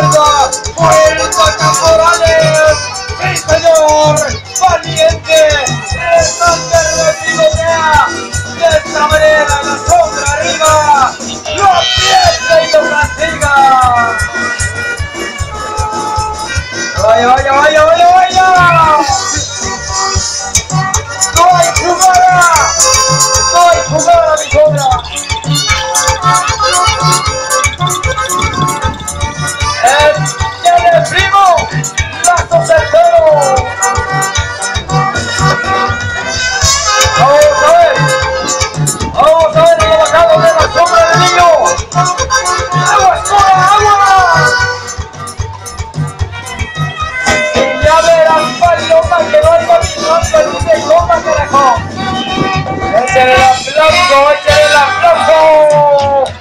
izquierda, fuerza Caporales, sí señor, valiente, tratando de pivotea, de esta manera la sombra arriba, lo aprieta y lo castiga. Vaya, vaya, vaya, vaya. Set it up, love go, set it up, love go.